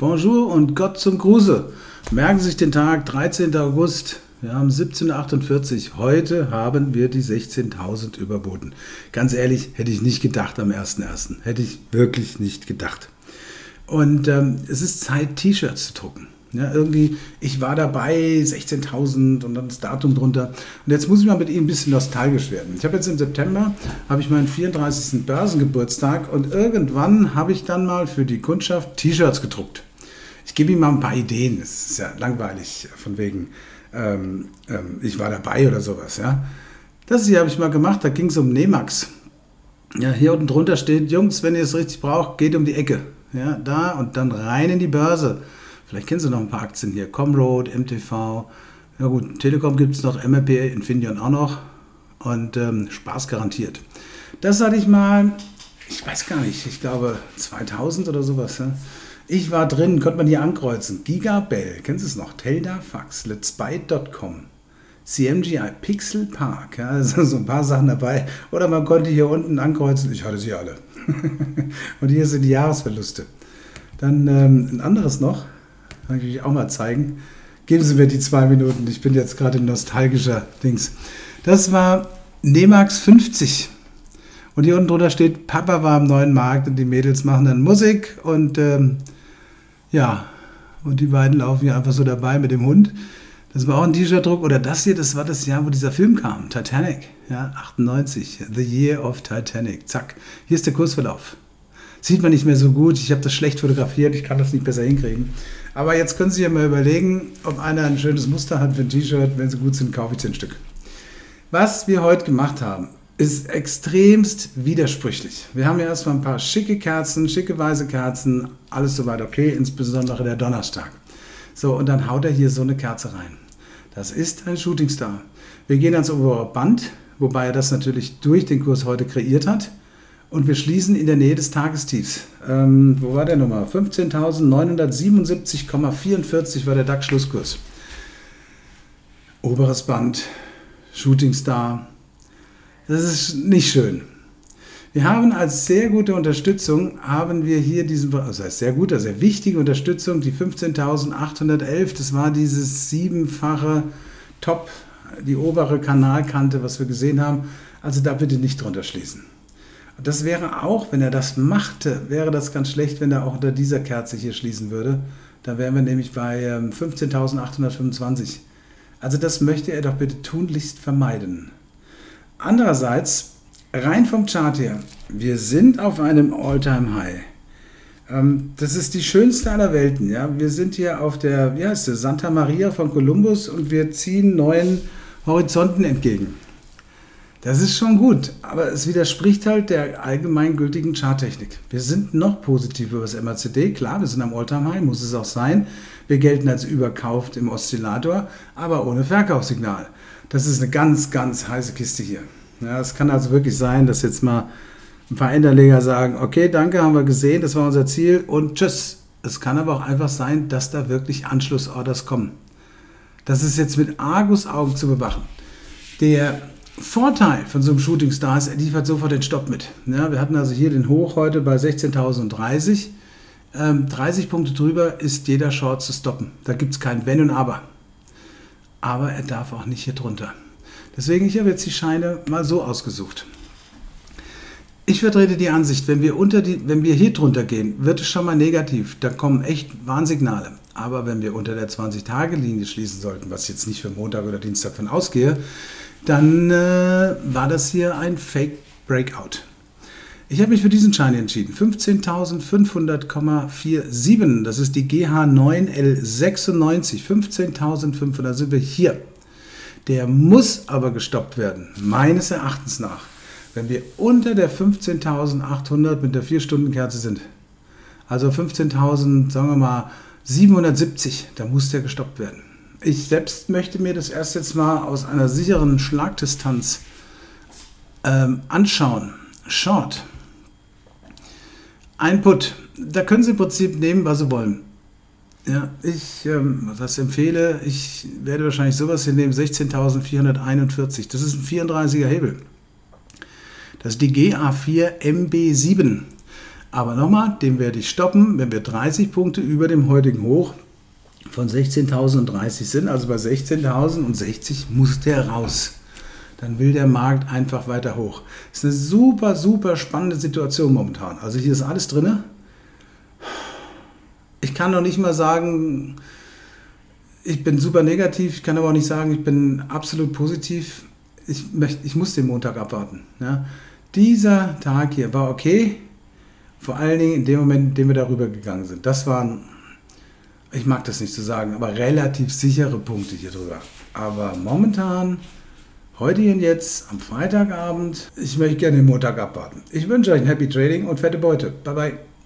Bonjour und Gott zum Gruße. Merken Sie sich den Tag, 13. August. Wir haben 17.48 Heute haben wir die 16.000 überboten. Ganz ehrlich, hätte ich nicht gedacht am 1.1. Hätte ich wirklich nicht gedacht. Und ähm, es ist Zeit, T-Shirts zu drucken. Ja, irgendwie, ich war dabei, 16.000 und dann das Datum drunter. Und jetzt muss ich mal mit Ihnen ein bisschen nostalgisch werden. Ich habe jetzt im September, ich meinen 34. Börsengeburtstag und irgendwann habe ich dann mal für die Kundschaft T-Shirts gedruckt. Ich gebe Ihnen mal ein paar Ideen. Es ist ja langweilig, von wegen, ähm, ähm, ich war dabei oder sowas. Ja. Das hier habe ich mal gemacht, da ging es um Nemax. Ja, hier unten drunter steht, Jungs, wenn ihr es richtig braucht, geht um die Ecke. Ja, da und dann rein in die Börse. Vielleicht kennen Sie noch ein paar Aktien hier. Comroad, MTV. Ja gut, Telekom gibt es noch, MRP, Infineon auch noch. Und ähm, Spaß garantiert. Das hatte ich mal, ich weiß gar nicht, ich glaube 2000 oder sowas. Ja. Ich war drin, konnte man hier ankreuzen. Gigabell, kennen Sie es noch? Telda, Fax, letsbyte.com, CMGI, Pixel Park, ja, also so ein paar Sachen dabei. Oder man konnte hier unten ankreuzen, ich hatte sie alle. Und hier sind die Jahresverluste. Dann ähm, ein anderes noch, kann ich euch auch mal zeigen. Geben Sie mir die zwei Minuten, ich bin jetzt gerade nostalgischer Dings. Das war Nemax 50. Und hier unten drunter steht, Papa war am neuen Markt und die Mädels machen dann Musik und ähm, ja, und die beiden laufen hier einfach so dabei mit dem Hund. Das war auch ein T-Shirt-Druck. Oder das hier, das war das Jahr, wo dieser Film kam. Titanic, ja, 98. The Year of Titanic. Zack. Hier ist der Kursverlauf. Sieht man nicht mehr so gut. Ich habe das schlecht fotografiert. Ich kann das nicht besser hinkriegen. Aber jetzt können Sie ja mal überlegen, ob einer ein schönes Muster hat für ein T-Shirt. Wenn sie gut sind, kaufe ich 10 Stück. Was wir heute gemacht haben, ist extremst widersprüchlich. Wir haben ja erstmal ein paar schicke Kerzen, schicke weiße Kerzen, alles soweit okay, insbesondere der Donnerstag. So, und dann haut er hier so eine Kerze rein. Das ist ein Shootingstar. Wir gehen ans obere Band, wobei er das natürlich durch den Kurs heute kreiert hat. Und wir schließen in der Nähe des Tagestiefs. Ähm, wo war der Nummer? 15.977,44 war der DAX-Schlusskurs. Oberes Band, Shootingstar, das ist nicht schön. Wir haben als sehr gute Unterstützung, haben wir hier diesen, also als sehr gute, sehr wichtige Unterstützung, die 15.811, das war dieses siebenfache Top, die obere Kanalkante, was wir gesehen haben. Also da bitte nicht drunter schließen. Das wäre auch, wenn er das machte, wäre das ganz schlecht, wenn er auch unter dieser Kerze hier schließen würde. Da wären wir nämlich bei 15.825. Ähm, also das möchte er doch bitte tunlichst vermeiden. Andererseits, rein vom Chart her, wir sind auf einem All-Time-High. Ähm, das ist die schönste aller Welten. Ja? Wir sind hier auf der, wie heißt es, Santa Maria von Kolumbus und wir ziehen neuen Horizonten entgegen. Das ist schon gut, aber es widerspricht halt der allgemeingültigen Charttechnik. Wir sind noch positiv über das MACD, klar, wir sind am Alltime High, muss es auch sein. Wir gelten als überkauft im Oszillator, aber ohne Verkaufssignal. Das ist eine ganz, ganz heiße Kiste hier. Ja, es kann also wirklich sein, dass jetzt mal ein paar Enderleger sagen, okay, danke, haben wir gesehen, das war unser Ziel und tschüss. Es kann aber auch einfach sein, dass da wirklich Anschlussorders kommen. Das ist jetzt mit Argus-Augen zu bewachen. Der Vorteil von so einem Shooting Star ist, er liefert sofort den Stopp mit. Ja, wir hatten also hier den Hoch heute bei 16.030. Ähm, 30 Punkte drüber ist jeder Short zu stoppen. Da gibt es kein Wenn und Aber aber er darf auch nicht hier drunter. Deswegen, ich habe jetzt die Scheine mal so ausgesucht. Ich vertrete die Ansicht, wenn wir, unter die, wenn wir hier drunter gehen, wird es schon mal negativ. Da kommen echt Warnsignale. Aber wenn wir unter der 20-Tage-Linie schließen sollten, was ich jetzt nicht für Montag oder Dienstag von ausgehe, dann äh, war das hier ein Fake Breakout. Ich habe mich für diesen Schein entschieden. 15.500,47. Das ist die GH9L96. 15.500 sind wir hier. Der muss aber gestoppt werden, meines Erachtens nach, wenn wir unter der 15.800 mit der 4-Stunden-Kerze sind. Also 15.000, sagen wir mal 770, da muss der gestoppt werden. Ich selbst möchte mir das erst jetzt mal aus einer sicheren Schlagdistanz ähm, anschauen. Short ein Put, da können Sie im Prinzip nehmen, was Sie wollen. Ja, ich ähm, das empfehle, ich werde wahrscheinlich sowas hier nehmen, 16.441. Das ist ein 34er Hebel. Das ist die GA4 MB7. Aber nochmal, den werde ich stoppen, wenn wir 30 Punkte über dem heutigen Hoch von 16.030 sind. Also bei 16.060 muss der raus. Dann will der Markt einfach weiter hoch. Das ist eine super, super spannende Situation momentan. Also hier ist alles drin. Ich kann noch nicht mal sagen, ich bin super negativ. Ich kann aber auch nicht sagen, ich bin absolut positiv. Ich, möchte, ich muss den Montag abwarten. Ja. Dieser Tag hier war okay. Vor allen Dingen in dem Moment, in dem wir darüber gegangen sind. Das waren, ich mag das nicht zu sagen, aber relativ sichere Punkte hier drüber. Aber momentan, heute und jetzt, am Freitagabend, ich möchte gerne den Montag abwarten. Ich wünsche euch ein Happy Trading und fette Beute. Bye bye.